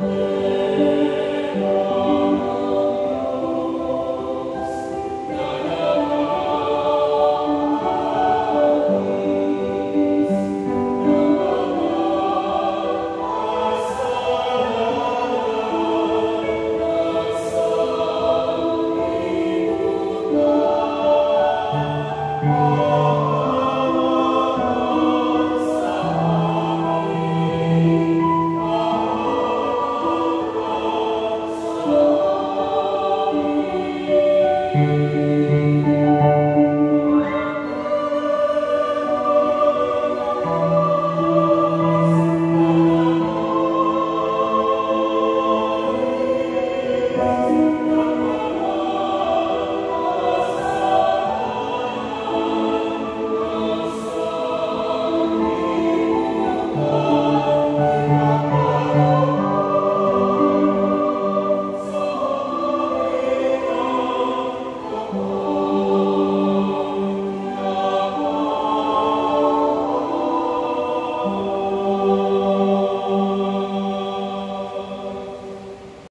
Yeah.